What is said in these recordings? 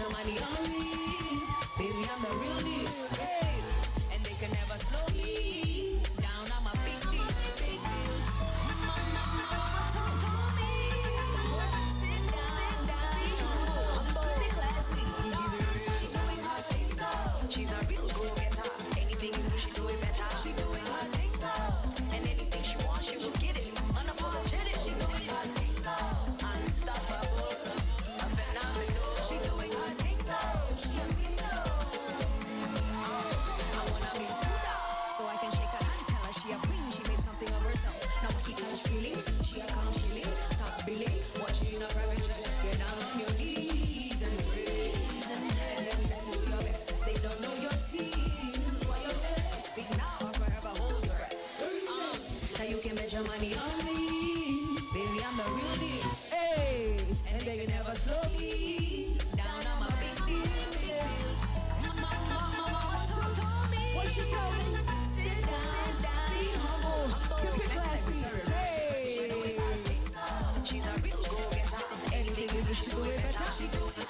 your money on me. Baby, I'm the real deal. can bet your money on me. Baby, I'm the real deal. Hey, and, they can never slow me down. I'm a big deal. Mama, mama, mama, what told me? What told me? Sit down, be humble, keep it classy. Hey, she's a real go-getter. Anything you do, she do it better. She do it.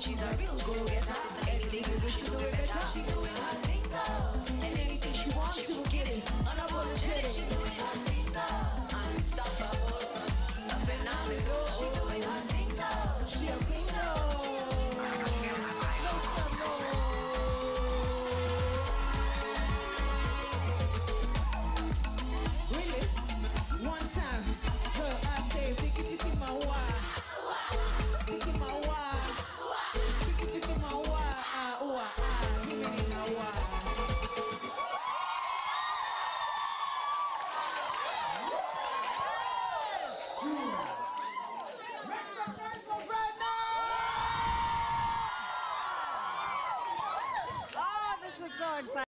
she's a real on Friday.